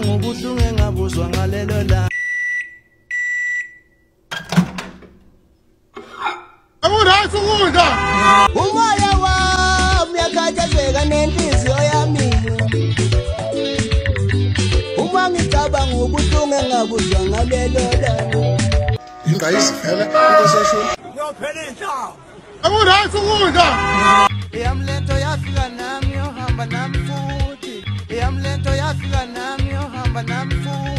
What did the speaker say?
ngobuhlungu engabuzwa ngalelo la Akurayisi ukudla Umoya wami yakhathazeka nenhliziyo yami Uma ngicabanga ubuhlungu engabuzwa ngalelo la Ingqayizivele ukasasho Ngiyophela inhlawu Akurayisi ukudla Iyamlento yafika nami yohamba nami Panam